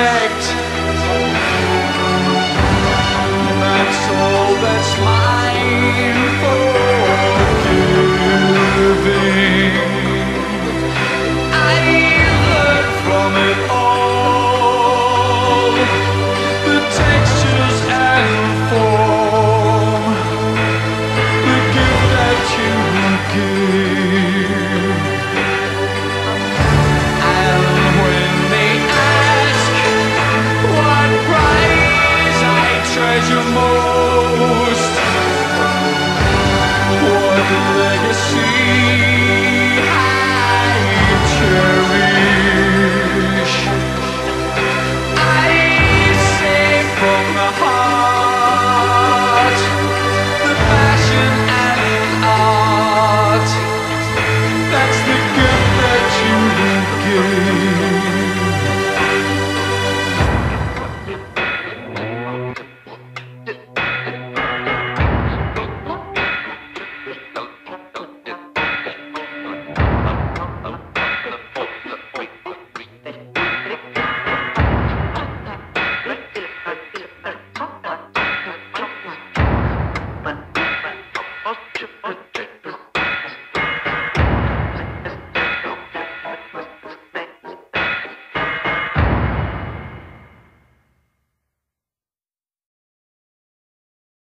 perfect.